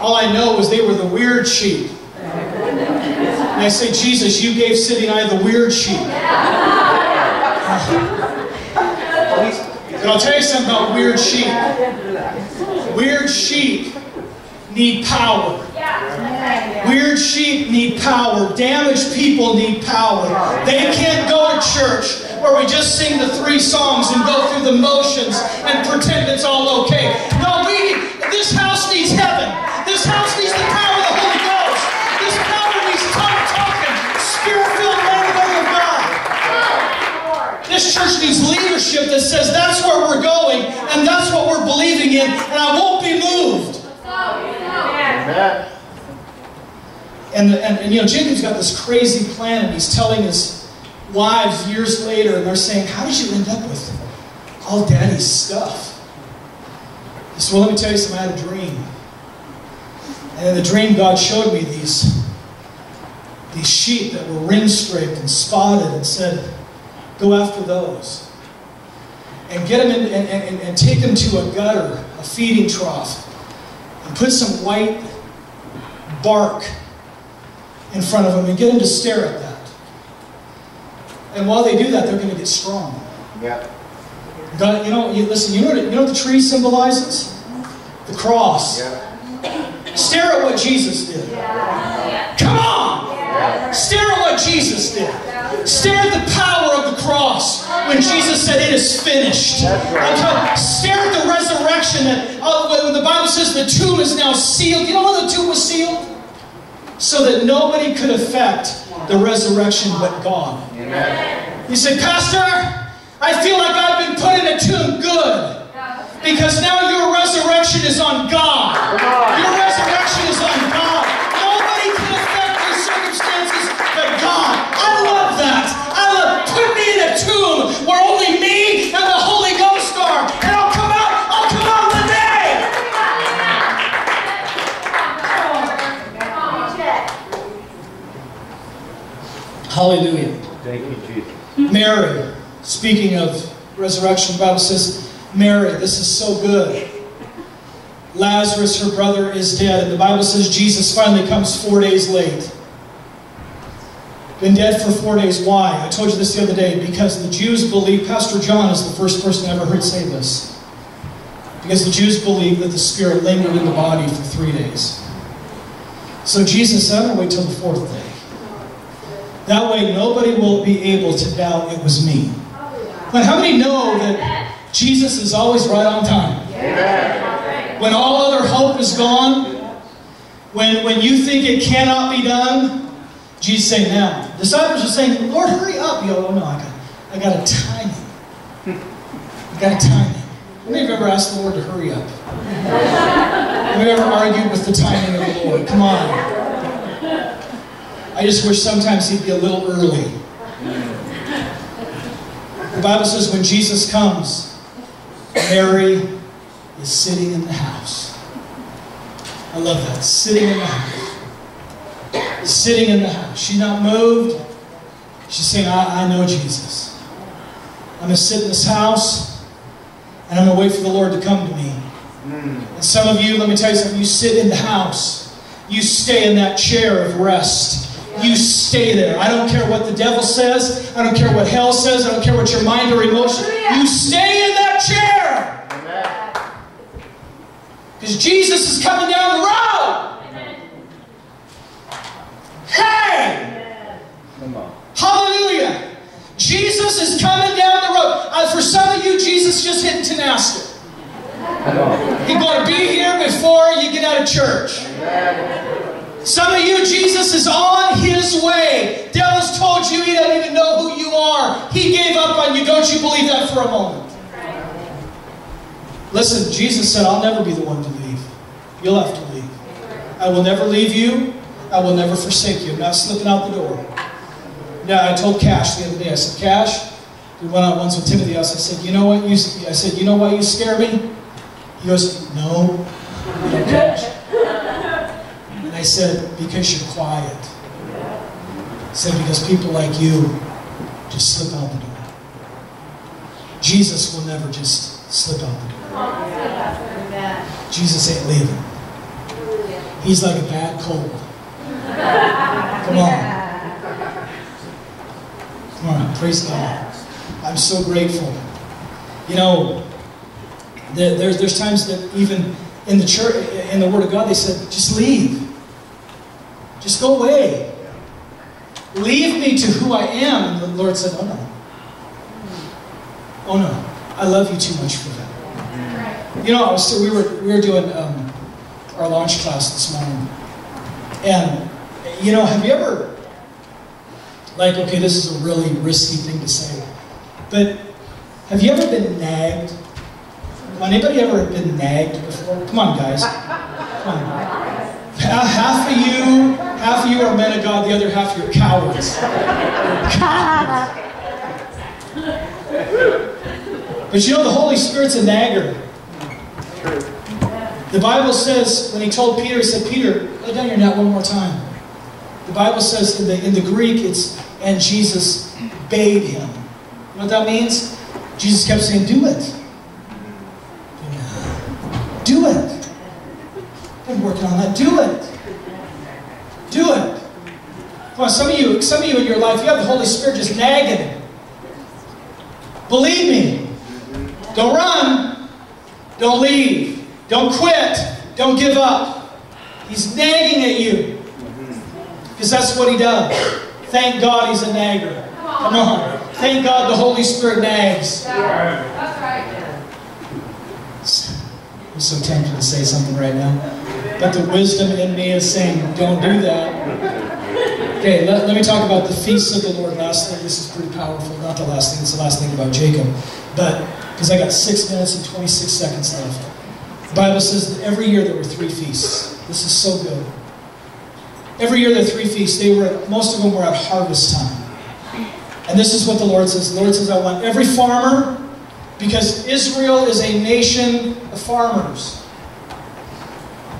All I know is they were the weird sheep. And I say, Jesus, you gave Cindy and I the weird sheep. And I'll tell you something about weird sheep. Weird sheep need power. Weird sheep need power. Damaged people need power. They can't go to church where we just sing the three songs and go through the motions and pretend it's all okay. No, we need, this house needs heaven. This house needs the power of the Holy Ghost. This power needs tongue talking, spirit-filled men and women of God. This church needs leadership that says that's where we're going and that's what we're believing in, and I won't be moved. And, and, and you know, Jacob's got this crazy plan, and he's telling his wives years later, and they're saying, How did you end up with all daddy's stuff? He said, Well, let me tell you something. I had a dream. And in the dream, God showed me these, these sheep that were ringstraked and spotted and said, Go after those. And get them in, and, and, and take them to a gutter, a feeding trough, and put some white bark in front of them and get them to stare at that. And while they do that, they're going to get strong. Yeah. God, you know, you, listen, you know, what, you know what the tree symbolizes? The cross. Yeah. Stare at what Jesus did. Yeah. Come on! Yeah. Stare at what Jesus did. Stare at the power of the cross when Jesus said, It is finished. I'm Stare at the resurrection that uh, when the Bible says the tomb is now sealed. You know why the tomb was sealed? So that nobody could affect the resurrection but God. Amen. You said, Pastor, I feel like I've been put in a tomb good. Because now your resurrection is on God. Your resurrection is on God. Where only me and the Holy Ghost are. And I'll come out, I'll come out one day. Hallelujah. Thank you, Jesus. Mary, speaking of resurrection, the Bible says, Mary, this is so good. Lazarus, her brother, is dead. And the Bible says Jesus finally comes four days late. Been dead for four days. Why? I told you this the other day. Because the Jews believe, Pastor John is the first person I ever heard say this. Because the Jews believe that the Spirit lingered in the body for three days. So Jesus said, I'm going to wait till the fourth day. That way, nobody will be able to doubt it was me. But how many know that Jesus is always right on time? When all other hope is gone, when, when you think it cannot be done, Jesus saying now. Disciples are saying, Lord, hurry up. You oh no, I got, I got a timing. I got a timing. How many you ever asked the Lord to hurry up? Have you ever argued with the timing of the Lord? Come on. I just wish sometimes he'd be a little early. The Bible says when Jesus comes, Mary is sitting in the house. I love that. Sitting in the house. Sitting in the house. She's not moved. She's saying, I, I know Jesus. I'm going to sit in this house and I'm going to wait for the Lord to come to me. Mm. And some of you, let me tell you something, you sit in the house. You stay in that chair of rest. You stay there. I don't care what the devil says. I don't care what hell says. I don't care what your mind or emotion. You stay in that chair. Because Jesus is coming down the road. Hey! Come on. Hallelujah! Jesus is coming down the road. Uh, for some of you, Jesus just hit on. He's going to be here before you get out of church. Some of you, Jesus is on his way. Devil's told you he doesn't even know who you are. He gave up on you. Don't you believe that for a moment? Listen, Jesus said, I'll never be the one to leave. You'll have to leave. I will never leave you. I will never forsake you. I'm not slipping out the door. Now, I told Cash the other day, I said, Cash, we went out once with Timothy. I said, you know what you, I said, you know why you scare me? He goes, no. You know, Cash. And I said, because you're quiet. I said, because people like you just slip out the door. Jesus will never just slip out the door. Jesus ain't leaving. He's like a bad cold. Come on. Come on, praise God. I'm so grateful. You know, there- there's, there's times that even in the church, in the Word of God, they said, just leave. Just go away. Leave me to who I am. And the Lord said, oh no. Oh no. I love you too much for that. You know, was, we were we were doing um, our launch class this morning, and you know, have you ever like okay, this is a really risky thing to say, but have you ever been nagged? Anybody ever been nagged before? Come on, guys. Come on. Half of you, half of you are men of God. The other half you're cowards. But you know, the Holy Spirit's a nagger. The Bible says, when he told Peter, he said, Peter, lay down your net one more time. The Bible says in the, in the Greek, it's, and Jesus bade him. You know what that means? Jesus kept saying, do it. Do it. Been working on that. Do it. Do it. Come on, some of you, some of you in your life, you have the Holy Spirit just nagging. Believe me. Don't run. Don't leave. Don't quit. Don't give up. He's nagging at you. Because that's what he does. Thank God he's a nagger. Come on. Thank God the Holy Spirit nags. That's right. I'm so tempted to say something right now. But the wisdom in me is saying, don't do that. Okay, let, let me talk about the feasts of the Lord. Last thing, this is pretty powerful. Not the last thing, it's the last thing about Jacob. But, because I got 6 minutes and 26 seconds left. The Bible says that every year there were three feasts. This is so good. Every year were three feasts. They were, most of them were at harvest time. And this is what the Lord says. The Lord says, I want every farmer, because Israel is a nation of farmers.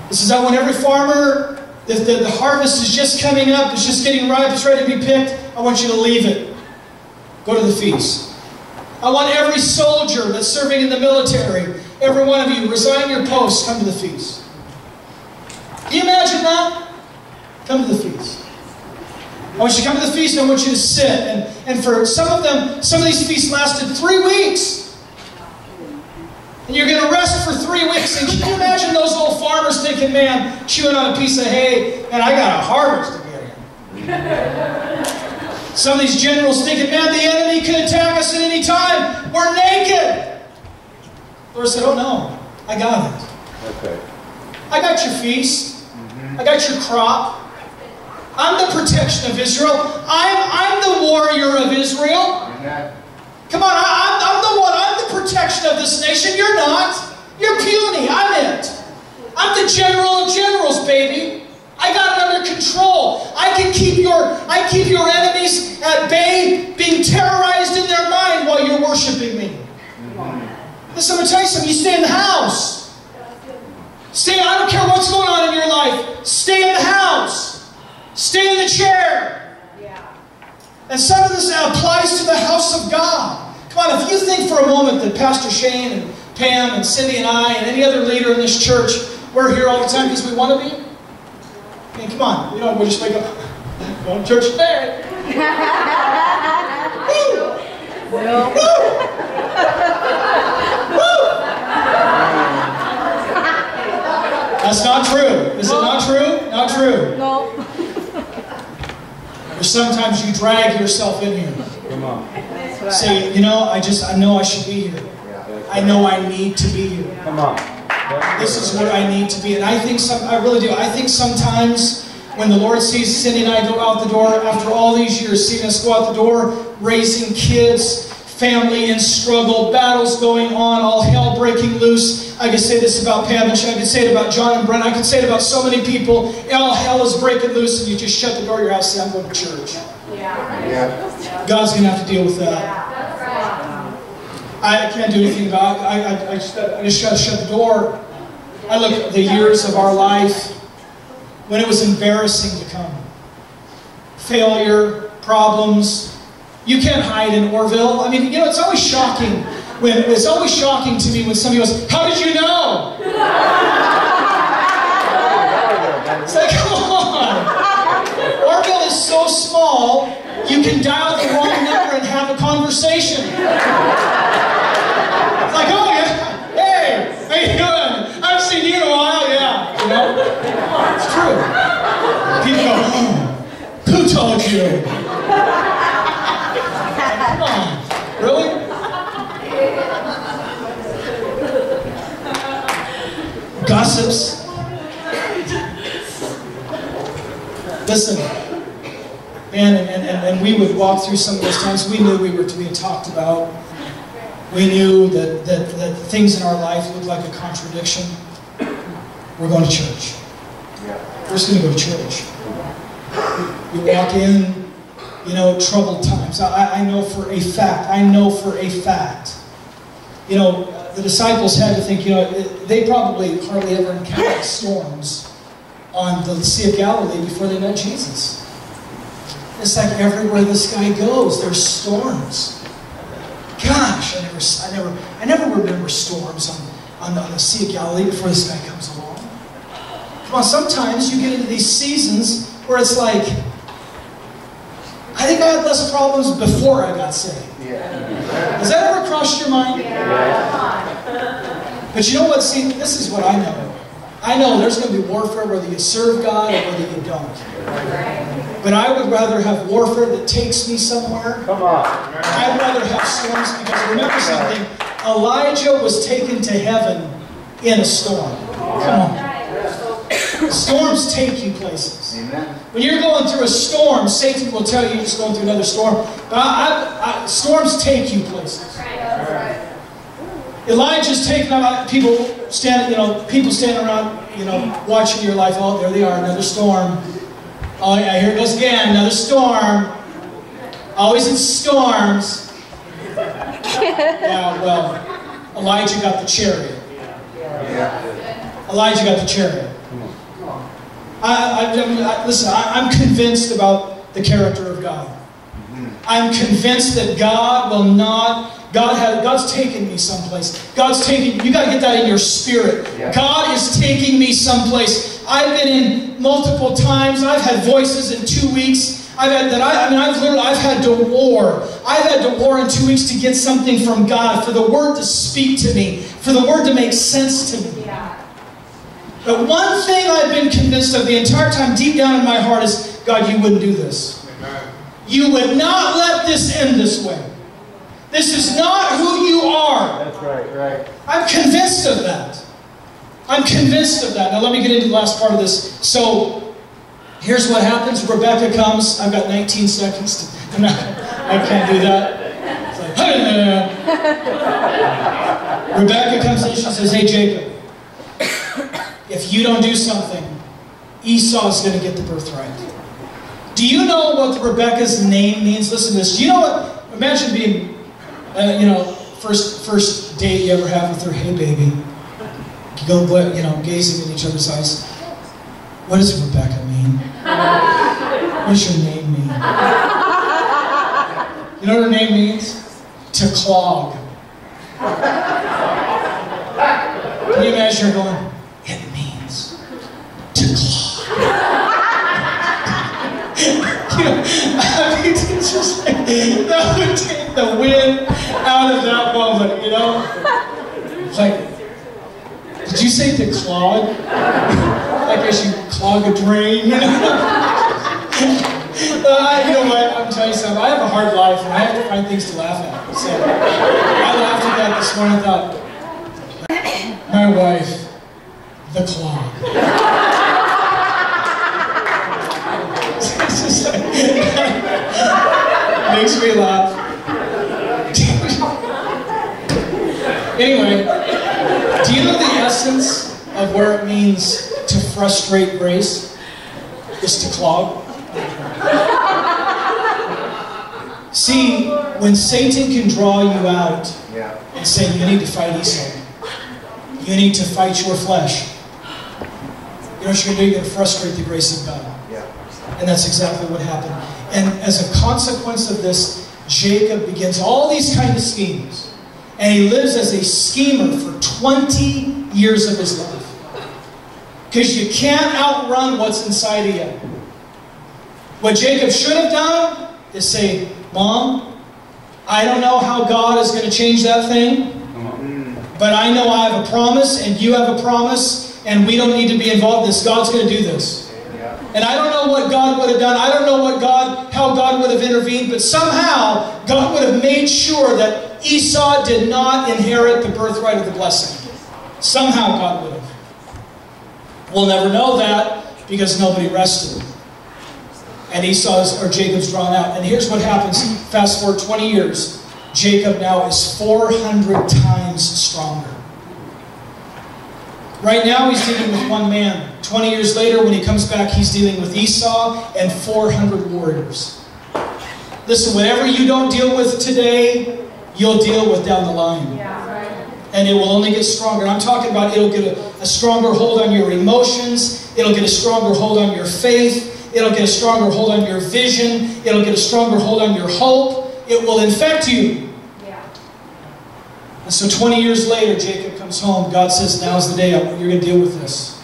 This says, I want every farmer, the, the, the harvest is just coming up, it's just getting ripe, it's ready to be picked. I want you to leave it. Go to the feast. I want every soldier that's serving in the military, every one of you, resign your posts, come to the feast. Can you imagine that? Come to the feast. I want you to come to the feast and I want you to sit. And, and for some of them, some of these feasts lasted three weeks. And you're going to rest for three weeks. And can you imagine those old farmers thinking, man, chewing on a piece of hay, and I got a harvest to get in. Some of these generals thinking, man, the enemy could attack us at any time. We're naked. The Lord said, oh no, I got it. Okay. I got your feast. Mm-hmm. I got your crop. I'm the protection of Israel. I'm, I'm the warrior of Israel. Come on, I, I'm, I'm the one. I'm the protection of this nation. You're not. You're puny. I'm it. I'm the general of generals, baby. I got it under control. I can keep your I keep your enemies at bay, being terrorized in their mind while you're worshiping me. Listen, I'm gonna tell you something. You stay in the house. Stay. I don't care what's going on in your life. Stay in the house. Stay in the chair. And some of this applies to the house of God. Come on, if you think for a moment that Pastor Shane and Pam and Cindy and I and any other leader in this church, we're here all the time because we want to be. I mean, come on, you know, we just wake up. Going to church today. No. That's not true. Is it not true? Not true. No. Or sometimes you drag yourself in here. Come on. Say, you know, I just, I know I should be here. I know I need to be here. Come on. This is what I need to be. And I think some, I really do. I think sometimes when the Lord sees Cindy and I go out the door after all these years, seeing us go out the door, raising kids, family in struggle, battles going on, all hell breaking loose. I could say this about Pam and I could say it about John and Brent. I could say it about so many people. All hell is breaking loose, and you just shut the door of your house and say, I'm going to church. Yeah. God's going to have to deal with uh, that. I can't do anything about it. I, I, I just I just got to shut the door. I look at the years of our life when it was embarrassing to come. Failure, problems. You can't hide in Orville. I mean, you know, it's always shocking when it's always shocking to me when somebody goes, "How did you know?" It's like, come Orville is so small, you can dial the wrong number and have a conversation. It's like, oh yeah, hey, how you doing? I haven't seen you in a while, yeah. You know, it's true. People go, oh, who told you? Come on, really? Gossips. Listen, man, and, and, and we would walk through some of those times. We knew we were being talked about. We knew that, that, that things in our life looked like a contradiction. We're going to church. We're just going to go to church. You walk in, you know, troubled times. I, I know for a fact, I know for a fact. You know, the disciples had to think, you know, they probably hardly ever encountered storms on the Sea of Galilee before they met Jesus. It's like everywhere this guy goes, there's storms. Gosh, I never, I never, I never remember storms on, on, the, on the Sea of Galilee before this guy comes along. Come on, sometimes you get into these seasons where it's like, I think I had less problems before I got saved. Yeah. Has that ever crossed your mind? Yeah. But you know what? See, this is what I know. I know there's going to be warfare whether you serve God or whether you don't. But I would rather have warfare that takes me somewhere. Come on. I'd rather have storms because remember something. Elijah was taken to heaven in a storm. Come on. Storms take you places. Amen. When you're going through a storm, Satan will tell you you're just going through another storm. But I, I, I, storms take you places. Elijah's taking out people standing, you know, people standing around, you know, watching your life. Oh, there they are, another storm. Oh yeah, here it goes again, another storm. Always in storms. yeah, well, Elijah got the chariot. Elijah got the chariot. I, I, I, listen, I, I'm convinced about the character of God. Mm-hmm. I'm convinced that God will not. God has. God's taken me someplace. God's taking. You got to get that in your spirit. Yeah. God is taking me someplace. I've been in multiple times. I've had voices in two weeks. I've had that. I, I mean, I've literally. I've had to war. I've had to war in two weeks to get something from God, for the Word to speak to me, for the Word to make sense to me. But one thing I've been convinced of the entire time, deep down in my heart, is God, you wouldn't do this. You would not let this end this way. This is not who you are. That's right, right. I'm convinced of that. I'm convinced of that. Now, let me get into the last part of this. So, here's what happens Rebecca comes. I've got 19 seconds. To, I'm not, I can't do that. It's like, Rebecca comes in. She says, Hey, Jacob, if you don't do something, Esau is going to get the birthright. Do you know what Rebecca's name means? Listen to this. Do you know what? Imagine being, uh, you know, first first date you ever have with her, hey baby, go you know, gazing in each other's eyes. What does Rebecca mean? What does your name mean? You know what her name means? To clog. Can you imagine her going, it means to clog. you know, I mean, it's just like, that would take the wind out of that moment, you know? It's like, did you say to clog? I guess you clog a drain, you know? Uh, you know what, I'm telling you something, I have a hard life and I have to find things to laugh at. So I laughed at that this morning and thought, my wife, the clog. it's just makes me laugh. Anyway, do you know the essence of where it means to frustrate grace? Is to clog. See, when Satan can draw you out and say, you need to fight Esau, you need to fight your flesh, you know what you're going to do? You're going to frustrate the grace of God. And that's exactly what happened. And as a consequence of this, Jacob begins all these kind of schemes. And he lives as a schemer for 20 years of his life. Because you can't outrun what's inside of you. What Jacob should have done is say, Mom, I don't know how God is going to change that thing, but I know I have a promise and you have a promise, and we don't need to be involved in this. God's going to do this. And I don't know what God would have done. I don't know what God, how God would have intervened, but somehow God would have made sure that Esau did not inherit the birthright of the blessing. Somehow God would have. We'll never know that because nobody rested. And Esau's or Jacob's drawn out. And here's what happens. Fast forward 20 years. Jacob now is 400 times stronger. Right now, he's dealing with one man. 20 years later, when he comes back, he's dealing with Esau and 400 warriors. Listen, whatever you don't deal with today, you'll deal with down the line. And it will only get stronger. I'm talking about it'll get a, a stronger hold on your emotions, it'll get a stronger hold on your faith, it'll get a stronger hold on your vision, it'll get a stronger hold on your hope. It will infect you. And so 20 years later, Jacob comes home. God says, Now's the day you're going to deal with this.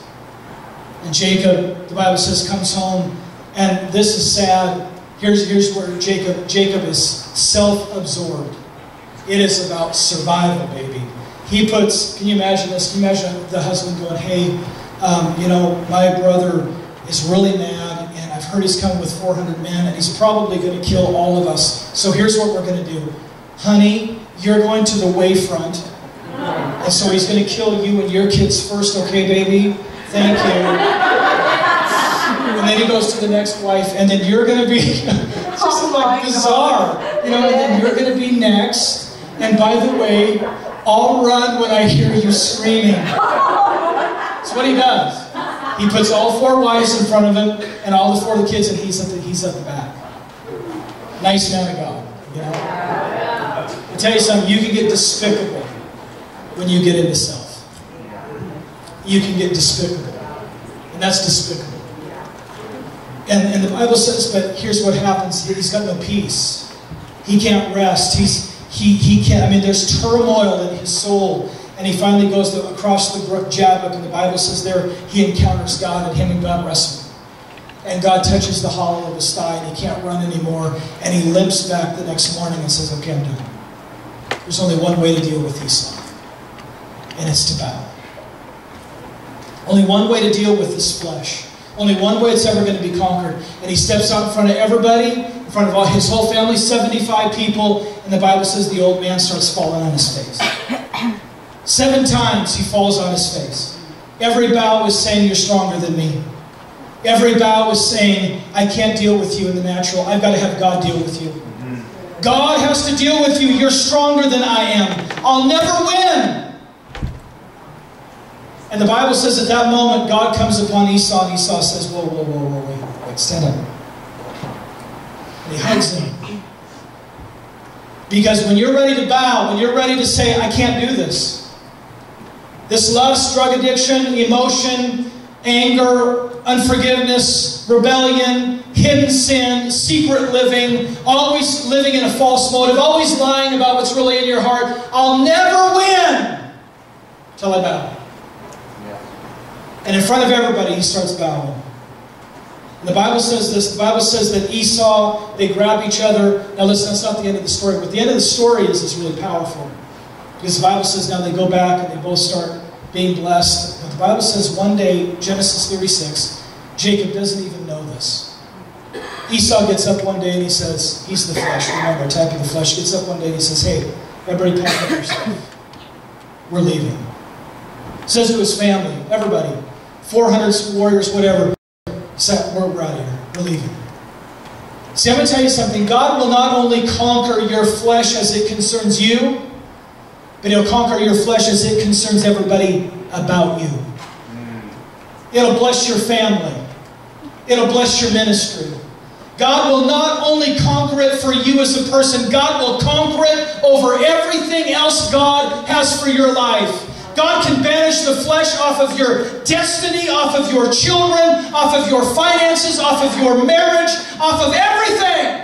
And Jacob, the Bible says, comes home. And this is sad. Here's, here's where Jacob, Jacob is self absorbed. It is about survival, baby. He puts, can you imagine this? Can you imagine the husband going, Hey, um, you know, my brother is really mad, and I've heard he's coming with 400 men, and he's probably going to kill all of us. So here's what we're going to do. Honey, you're going to the wayfront. And so he's going to kill you and your kids first, okay, baby? Thank you. And then he goes to the next wife, and then you're going to be just Oh like bizarre. You know, and then you're going to be next. And by the way, I'll run when I hear you screaming. That's what he does. He puts all four wives in front of him and all the four the kids, and he's at the, he's at the back. Nice man of God, you know? I tell you something, you can get despicable when you get into self. You can get despicable. And that's despicable. And, and the Bible says, but here's what happens. He's got no peace. He can't rest. He's, he, he can't, I mean, there's turmoil in his soul. And he finally goes to, across the brook Jabbok, and the Bible says there he encounters God, and him and God wrestle. And God touches the hollow of his thigh, and he can't run anymore. And he limps back the next morning and says, Okay, I'm done. There's only one way to deal with Esau, and it's to bow. Only one way to deal with this flesh. Only one way it's ever going to be conquered. And he steps out in front of everybody, in front of all his whole family, 75 people, and the Bible says the old man starts falling on his face. Seven times he falls on his face. Every bow is saying, You're stronger than me. Every bow is saying, I can't deal with you in the natural. I've got to have God deal with you. Mm-hmm. God has to deal with you. You're stronger than I am. I'll never win. And the Bible says at that moment, God comes upon Esau, and Esau says, Whoa, whoa, whoa, whoa, wait, wait, stand up. And he hugs him. Because when you're ready to bow, when you're ready to say, I can't do this, this lust, drug addiction, emotion, anger, unforgiveness, rebellion, hidden sin, secret living, always living in a false motive, always lying about what's really in your heart, I'll never win till I bow. And in front of everybody, he starts bowing. And the Bible says this the Bible says that Esau, they grab each other. Now, listen, that's not the end of the story, but the end of the story is, is really powerful. Because the Bible says now they go back and they both start being blessed. But the Bible says one day, Genesis 36, Jacob doesn't even know this. Esau gets up one day and he says, he's the flesh, remember, type of the flesh, gets up one day and he says, hey, everybody pack up your stuff. We're leaving. Says to his family, everybody, 400 warriors, whatever, said, we're, we're out of here. We're leaving. See, I'm going to tell you something. God will not only conquer your flesh as it concerns you, but He'll conquer your flesh as it concerns everybody about you. It'll bless your family. It'll bless your ministry. God will not only conquer it for you as a person, God will conquer it over everything else God has for your life. God can banish the flesh off of your destiny, off of your children, off of your finances, off of your marriage, off of everything.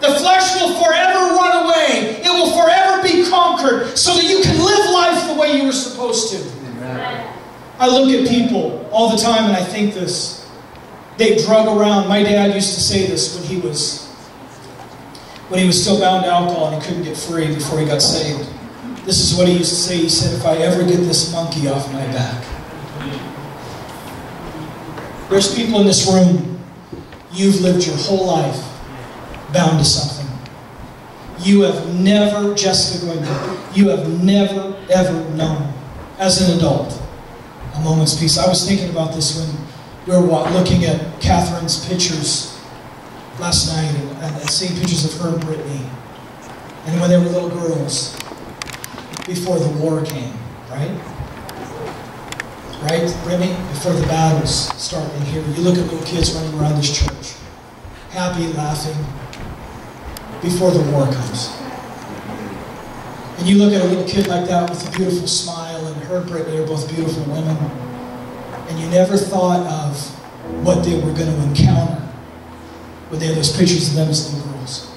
The flesh will forever run away. It will forever be conquered so that you can live life the way you were supposed to. Amen. I look at people all the time and I think this. They drug around. My dad used to say this when he was when he was still bound to alcohol and he couldn't get free before he got saved. This is what he used to say. He said, if I ever get this monkey off my back. There's people in this room, you've lived your whole life bound to something. You have never, Jessica to, you have never, ever known as an adult a moment's peace. I was thinking about this when we were looking at Catherine's pictures last night and, and seeing pictures of her and Brittany. And when they were little girls, before the war came, right? Right, Brittany? Before the battles started in here. You look at little kids running around this church, happy, laughing, before the war comes. And you look at a little kid like that with a beautiful smile, and her and Brittany are both beautiful women, and you never thought of what they were going to encounter when they had those pictures of them as little girls.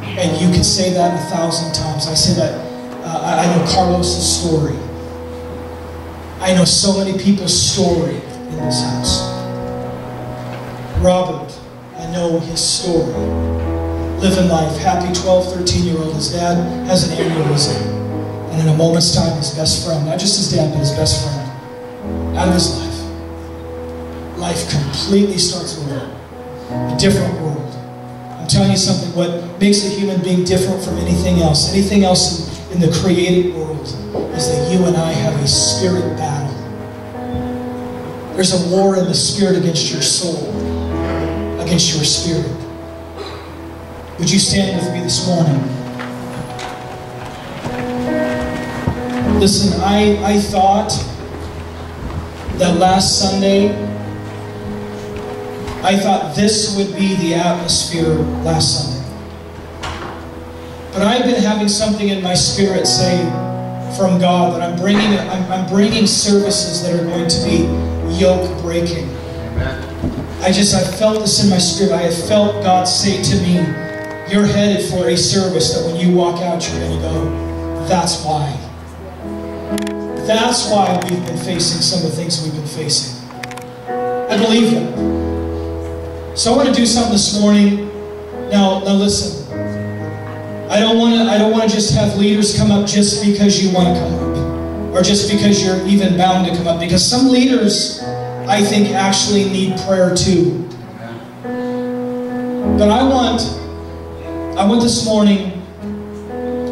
And you can say that a thousand times. I say that, uh, I know Carlos's story. I know so many people's story in this house. Robert, I know his story living life, happy 12, 13 year old. His dad has an aneurysm. And in a moment's time, his best friend, not just his dad, but his best friend, out of his life. Life completely starts over. A different world. I'm telling you something, what makes a human being different from anything else, anything else in, the created world, is that you and I have a spirit battle. There's a war in the spirit against your soul, against your spirit. Would you stand with me this morning? Listen, I, I thought that last Sunday, I thought this would be the atmosphere last Sunday. But I've been having something in my spirit say from God that I'm bringing, I'm, I'm bringing services that are going to be yoke breaking. I just, I felt this in my spirit. I have felt God say to me, you're headed for a service that when you walk out, you're going to go, that's why. That's why we've been facing some of the things we've been facing. I believe that. So I want to do something this morning. Now, now listen. I don't want to. I don't want to just have leaders come up just because you want to come up, or just because you're even bound to come up. Because some leaders, I think, actually need prayer too. But I want I want this morning,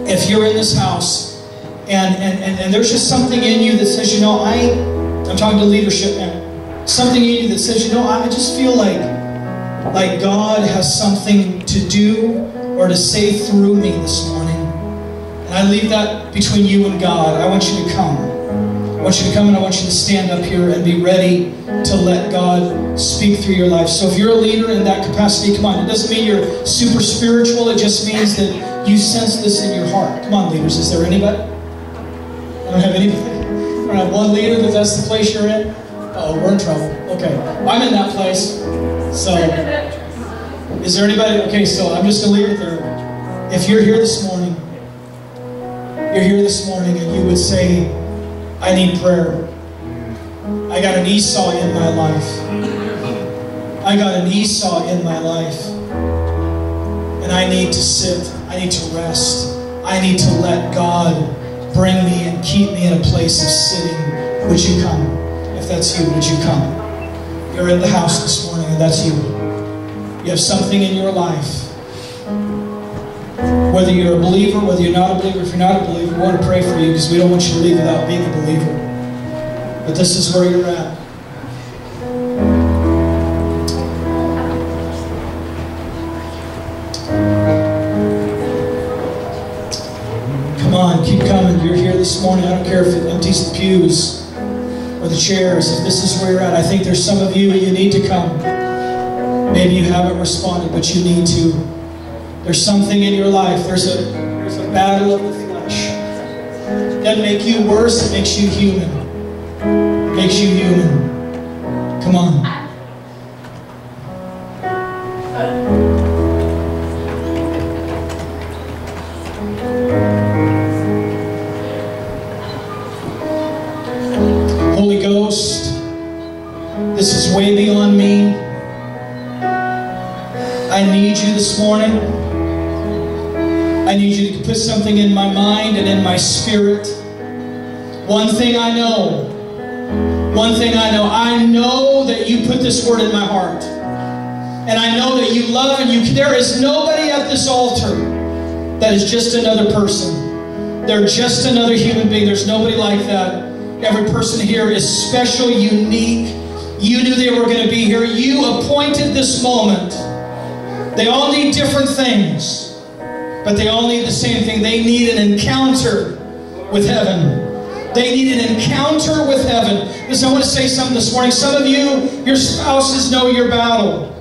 if you're in this house, and, and, and, and there's just something in you that says, you know, I, I'm talking to leadership now, something in you that says, you know, I just feel like, like God has something to do or to say through me this morning. And I leave that between you and God. I want you to come. I want you to come and I want you to stand up here and be ready to let God speak through your life. So if you're a leader in that capacity, come on. It doesn't mean you're super spiritual. It just means that you sense this in your heart. Come on, leaders. Is there anybody? I don't have anybody. I don't have one leader that that's the place you're in. oh, we're in trouble. Okay. I'm in that place. So, is there anybody? Okay, so I'm just going to leave it there. If you're here this morning, you're here this morning and you would say, I need prayer. I got an Esau in my life. I got an Esau in my life. And I need to sit. I need to rest. I need to let God bring me and keep me in a place of sitting, would you come? If that's you, would you come? You're in the house this morning and that's you. You have something in your life. Whether you're a believer, whether you're not a believer, if you're not a believer, we want to pray for you because we don't want you to leave without being a believer. But this is where you're at. Come on, keep coming. You're here this morning. I don't care if it empties the pews or the chairs. If this is where you're at, I think there's some of you you need to come. Maybe you haven't responded, but you need to. There's something in your life. There's a there's a battle of the flesh. It doesn't make you worse, it makes you human. It makes you human. Come on. There is nobody at this altar that is just another person. They're just another human being. There's nobody like that. Every person here is special, unique. You knew they were going to be here. You appointed this moment. They all need different things, but they all need the same thing. They need an encounter with heaven. They need an encounter with heaven. Listen, I want to say something this morning. Some of you, your spouses know your battle.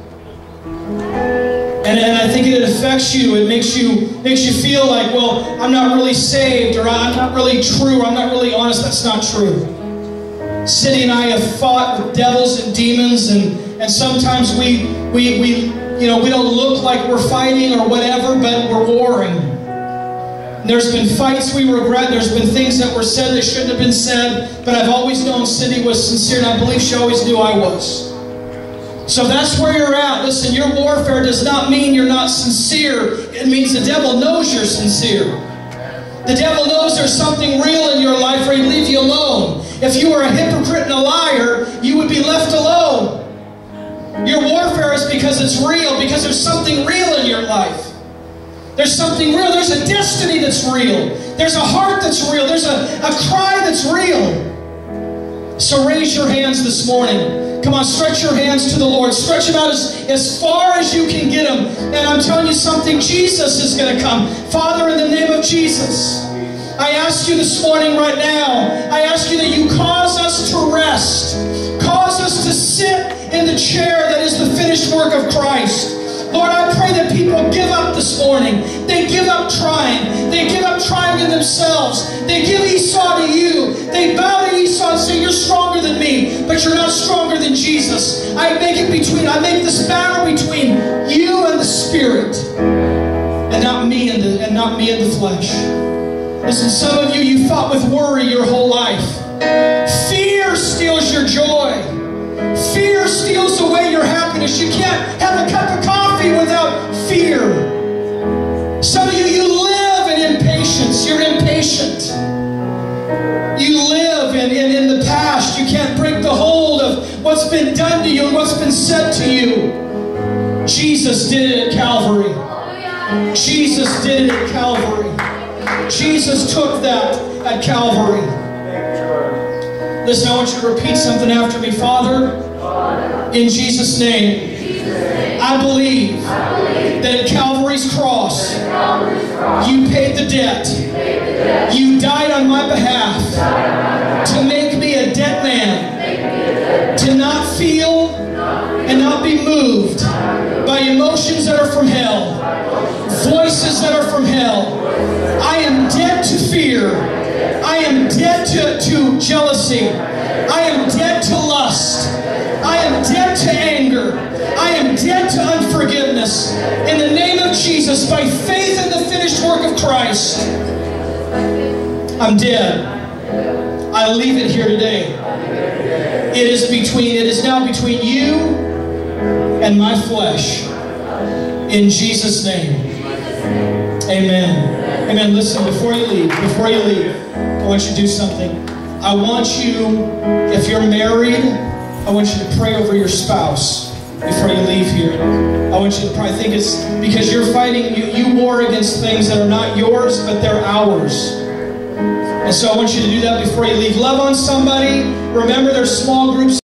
And, and I think it affects you. It makes you makes you feel like, well, I'm not really saved, or I'm not really true, or I'm not really honest. That's not true. Cindy and I have fought with devils and demons, and, and sometimes we, we, we, you know, we don't look like we're fighting or whatever, but we're warring. There's been fights we regret. There's been things that were said that shouldn't have been said, but I've always known Cindy was sincere, and I believe she always knew I was. So that's where you're at. Listen, your warfare does not mean you're not sincere. It means the devil knows you're sincere. The devil knows there's something real in your life or he'd leave you alone. If you were a hypocrite and a liar, you would be left alone. Your warfare is because it's real, because there's something real in your life. There's something real. There's a destiny that's real. There's a heart that's real. There's a, a cry that's real. So raise your hands this morning. Come on, stretch your hands to the Lord. Stretch them out as, as far as you can get them. And I'm telling you something, Jesus is going to come. Father, in the name of Jesus, I ask you this morning right now, I ask you that you cause us to rest. Cause us to sit in the chair that is the finished work of Christ. Lord, I pray that people give up this morning. They give up trying. They give up trying to themselves. They give Esau to you. They bow to Esau and say, You're stronger than me, but you're not stronger than Jesus. I make it between, I make this battle between you and the Spirit, and not me and, the, and not me and the flesh. Listen, some of you, you fought with worry your whole life. Fear steals your joy. Fear steals away your happiness. You can't have a cup of coffee without fear. Some of you, you live in impatience. You're impatient. You live in, in, in the past. You can't break the hold of what's been done to you and what's been said to you. Jesus did it at Calvary. Jesus did it at Calvary. Jesus took that at Calvary. Listen, I want you to repeat something after me. Father, in Jesus' name, I believe that at Calvary's cross, you paid the debt. You died on my behalf to make me a dead man, to not feel and not be moved by emotions that are from hell, voices that are from hell. I am dead to fear. I am dead to, to jealousy. I am dead to lust. I am dead to anger. I am dead to unforgiveness. In the name of Jesus, by faith in the finished work of Christ, I'm dead. I leave it here today. It is between, it is now between you and my flesh. In Jesus' name. Amen. Amen. Listen, before you leave, before you leave, I want you to do something. I want you, if you're married, I want you to pray over your spouse before you leave here. I want you to probably think it's because you're fighting, you, you war against things that are not yours, but they're ours. And so I want you to do that before you leave. Love on somebody. Remember, there's small groups.